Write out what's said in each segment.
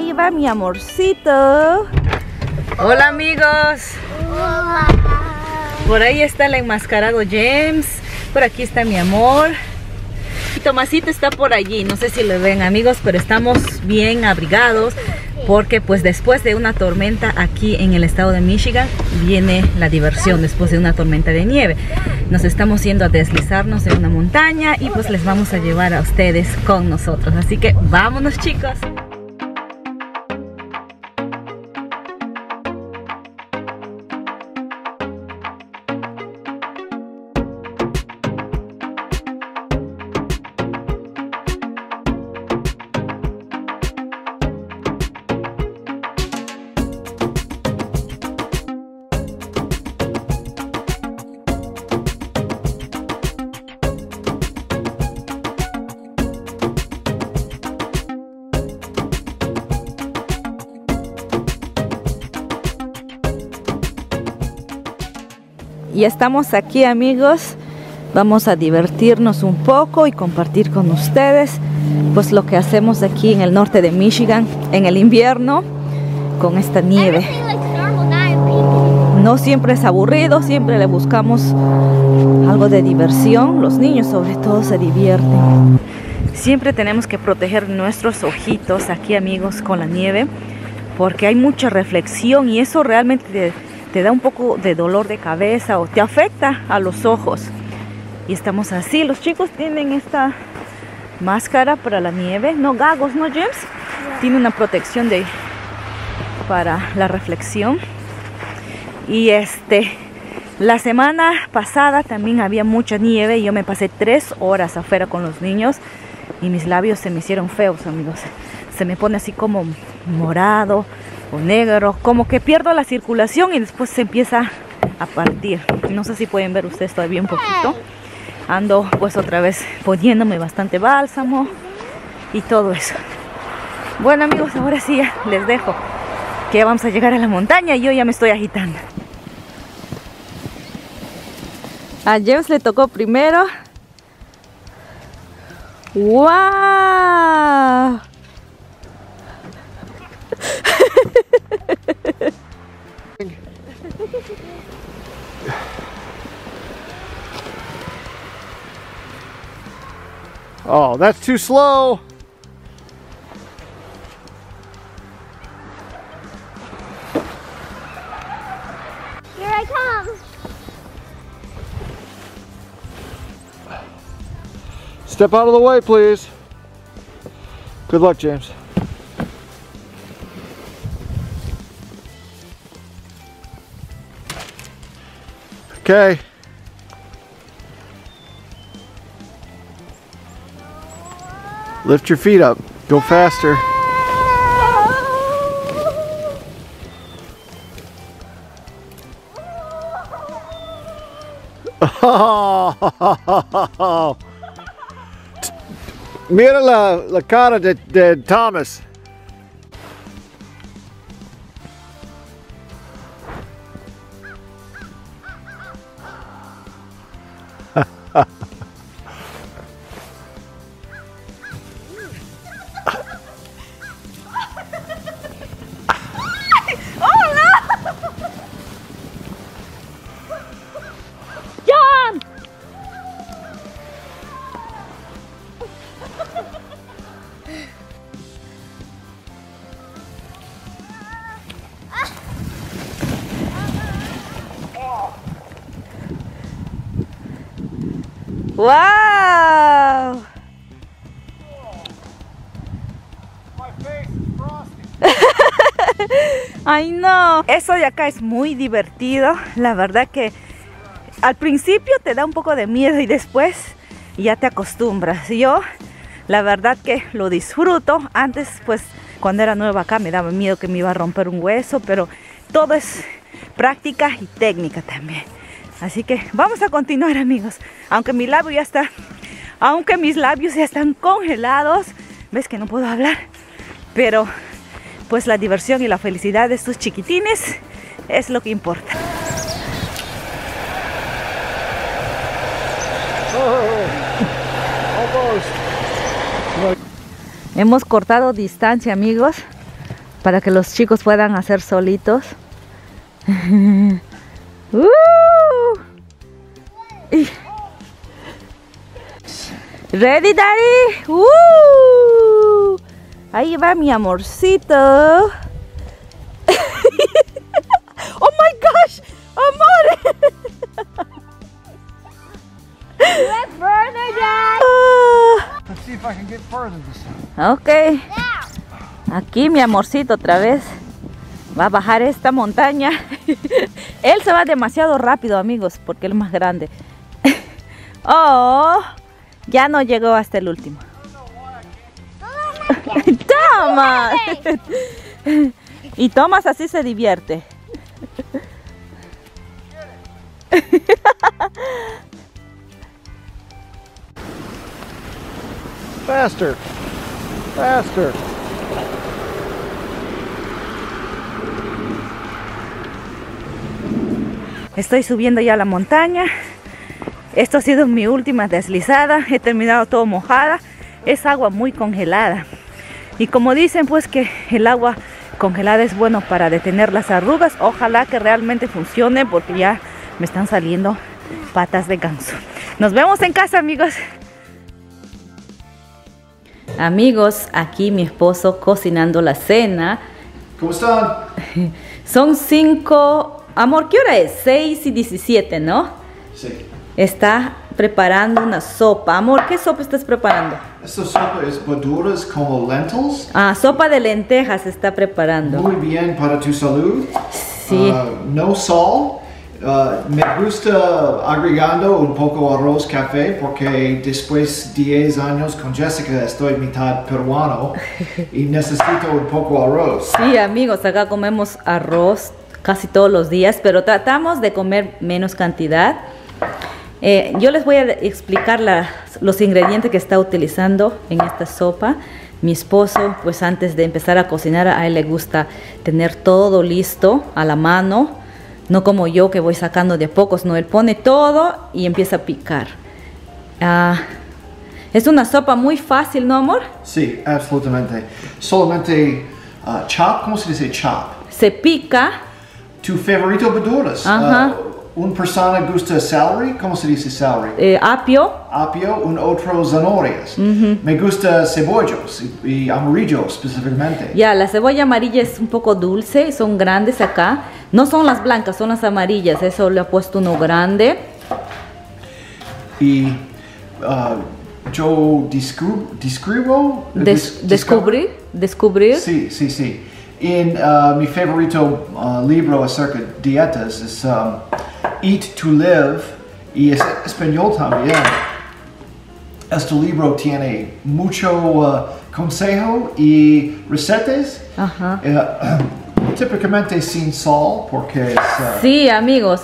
Ahí va mi amorcito. Hola amigos. Por ahí está el enmascarado James. Por aquí está mi amor. Y Tomasito está por allí. No sé si lo ven amigos, pero estamos bien abrigados. Porque pues después de una tormenta aquí en el estado de Michigan viene la diversión después de una tormenta de nieve. Nos estamos yendo a deslizarnos en una montaña y pues les vamos a llevar a ustedes con nosotros. Así que vámonos chicos. Y estamos aquí amigos, vamos a divertirnos un poco y compartir con ustedes pues lo que hacemos aquí en el norte de Michigan en el invierno con esta nieve. No siempre es aburrido, siempre le buscamos algo de diversión, los niños sobre todo se divierten. Siempre tenemos que proteger nuestros ojitos aquí amigos con la nieve porque hay mucha reflexión y eso realmente... Te, da un poco de dolor de cabeza o te afecta a los ojos. Y estamos así. Los chicos tienen esta máscara para la nieve. No gagos, ¿no, James? Tiene una protección de para la reflexión. Y este, la semana pasada también había mucha nieve y yo me pasé tres horas afuera con los niños y mis labios se me hicieron feos, amigos. Se me pone así como morado, o negro, como que pierdo la circulación y después se empieza a partir. No sé si pueden ver ustedes todavía un poquito. Ando pues otra vez poniéndome bastante bálsamo y todo eso. Bueno amigos, ahora sí les dejo que ya vamos a llegar a la montaña y yo ya me estoy agitando. A James le tocó primero. ¡Wow! Oh, that's too slow. Here I come. Step out of the way, please. Good luck, James. Okay. Lift your feet up. Go faster. Mira la, la cara de, de Thomas. ¡Wow! Ay no, eso de acá es muy divertido. La verdad que al principio te da un poco de miedo y después ya te acostumbras. Yo la verdad que lo disfruto. Antes pues cuando era nueva acá me daba miedo que me iba a romper un hueso, pero todo es práctica y técnica también. Así que vamos a continuar amigos. Aunque mi labio ya está, aunque mis labios ya están congelados, ves que no puedo hablar, pero pues la diversión y la felicidad de estos chiquitines es lo que importa. Hemos cortado distancia, amigos, para que los chicos puedan hacer solitos. ¡Uh! Ready, Daddy? ¡Uh! Ahí va mi amorcito. oh my gosh, amor. Dad. Ah, Let's see if I can get further this time. ok. Aquí mi amorcito otra vez va a bajar esta montaña. él se va demasiado rápido, amigos, porque él es más grande. Oh, ya no llegó hasta el último. Toma. y Thomas así se divierte. Faster. Faster. Estoy subiendo ya la montaña. Esto ha sido mi última deslizada. He terminado todo mojada. Es agua muy congelada. Y como dicen pues que el agua congelada es bueno para detener las arrugas. Ojalá que realmente funcione porque ya me están saliendo patas de ganso. Nos vemos en casa amigos. Amigos, aquí mi esposo cocinando la cena. ¿Cómo están? Son 5... Amor, ¿qué hora es? 6 y 17, ¿no? Sí. Está preparando una sopa. Amor, ¿qué sopa estás preparando? Esta sopa es verduras como lentils, Ah, sopa de lentejas está preparando. muy bien para tu salud. Sí. Ah, no sal. Ah, me gusta agregando un poco arroz café porque después de 10 años con Jessica estoy mitad peruano y necesito un poco arroz. Sí, amigos, acá comemos arroz casi todos los días, pero tratamos de comer menos cantidad. Eh, yo les voy a explicar las- los ingredientes que está utilizando en esta sopa. Mi esposo, pues antes de empezar a cocinar, a él le gusta tener todo listo a la mano, no como yo que voy sacando de a pocos, no, él pone todo y empieza a picar. Ah, es una sopa muy fácil, ¿no, amor? Sí, absolutamente. Solamente ah, chop, ¿cómo se dice chop? Se pica, Tu favorito verduras. Ajá. Ah, un persona gusta celery, ¿cómo se dice celery? eh, apio, apio, un otro zanahorias. Me gusta cebollos y, y amarillo específicamente. Ya, la cebolla amarilla es un poco dulce, son grandes acá. No son las blancas, son las amarillas. Eso le ha puesto uno grande. Y ah, yo descub- describo... Des- des- descubrir, descubrir. Sí, sí, sí. En ah, mi favorito ah, libro acerca de dietas es um, Eat to Live y es español también. Este libro tiene mucho ah, consejo y recetas. Ajá. Eh, típicamente sin sal porque es... ah, Sí, amigos.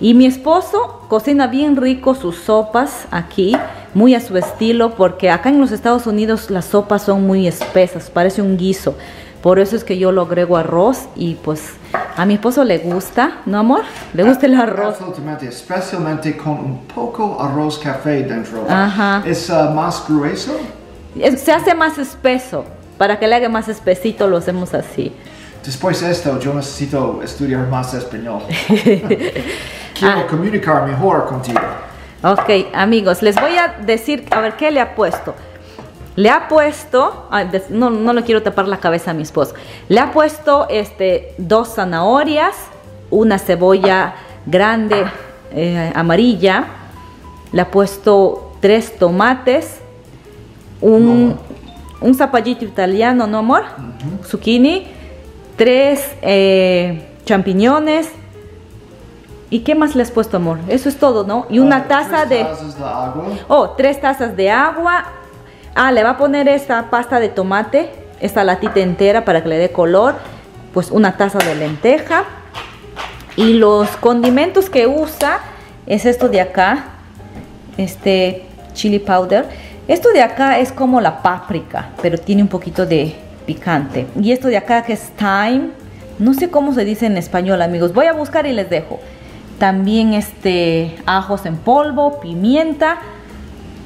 Y mi esposo cocina bien rico sus sopas aquí, muy a su estilo, porque acá en los Estados Unidos las sopas son muy espesas, parece un guiso. Por eso es que yo lo agrego arroz y pues a mi esposo le gusta, ¿no amor? Le gusta el arroz. Absolutamente, especialmente con un poco arroz café dentro. Ajá. Es ah, más grueso. Es- Se hace más espeso. Para que le haga más espesito lo hacemos así. Después de esto, yo necesito estudiar más español. Quiero Ah. comunicar mejor contigo. Ok, amigos, les voy a decir, a ver, ¿qué le ha puesto? Le ha puesto, des- no, no le quiero tapar la cabeza a mi esposo, le ha puesto este, dos zanahorias, una cebolla grande eh, amarilla, le ha puesto tres tomates, un, un zapallito italiano, ¿no amor? Zucchini, tres eh, champiñones. ¿Y qué más le has puesto, amor? Eso es todo, ¿no? Y una Ah, taza tres de... tazas de agua. Oh, tres tazas de agua. Ah, le va a poner esta pasta de tomate, esta latita entera para que le dé color. Pues una taza de lenteja. Y los condimentos que usa es esto de acá. Este chili powder. Esto de acá es como la páprica, pero tiene un poquito de picante. Y esto de acá que es thyme. No sé cómo se dice en español, amigos. Voy a buscar y les dejo. También este ajos en polvo, pimienta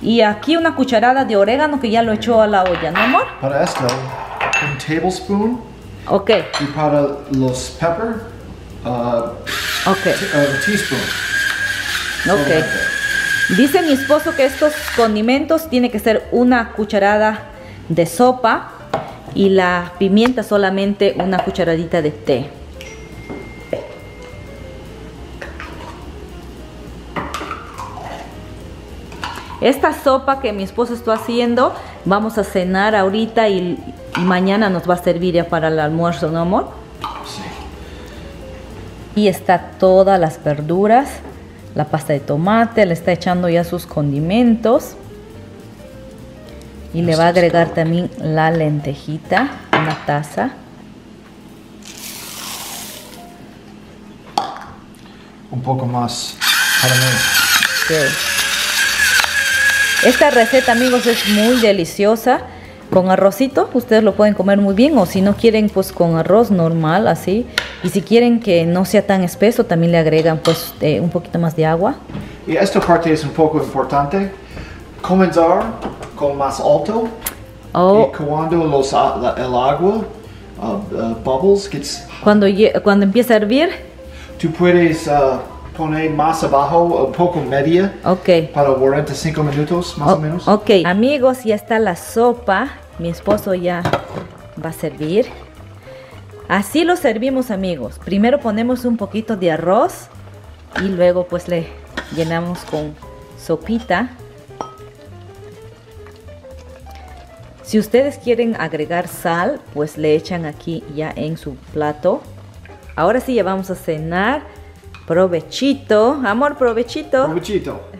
y aquí una cucharada de orégano que ya lo echó a la olla, ¿no amor? Para esto, un tablespoon Ok, Y para los pepper, uh, ok, a teaspoon. ok. Dice mi esposo que estos condimentos tiene que ser una cucharada de sopa y la pimienta solamente una cucharadita de té. Esta sopa que mi esposo está haciendo, vamos a cenar ahorita y, y mañana nos va a servir ya para el almuerzo, ¿no amor? Sí. Y está todas las verduras, la pasta de tomate, le está echando ya sus condimentos. Y le va a agregar también la lentejita, una taza. Un poco más caramelo. Ok. Esta receta, amigos, es muy deliciosa. Con arrocito, ustedes lo pueden comer muy bien. O si no quieren, pues con arroz normal, así. Y si quieren que no sea tan espeso, también le agregan pues eh, un poquito más de agua. Y esta parte es un poco importante. Comenzar con más alto. O Y cuando los, a- la- el agua, uh, uh, bubbles, gets, cuando, cuando empieza a hervir, tú puedes uh, poner más abajo, un poco media, ok. para 45 minutos más o O- menos. ok, amigos, ya está la sopa. Mi esposo ya va a servir. Así lo servimos, amigos. Primero ponemos un poquito de arroz y luego pues le llenamos con sopita. Si ustedes quieren agregar sal, pues le echan aquí ya en su plato. Ahora sí ya vamos a cenar. Provechito. Amor, provechito. Provechito.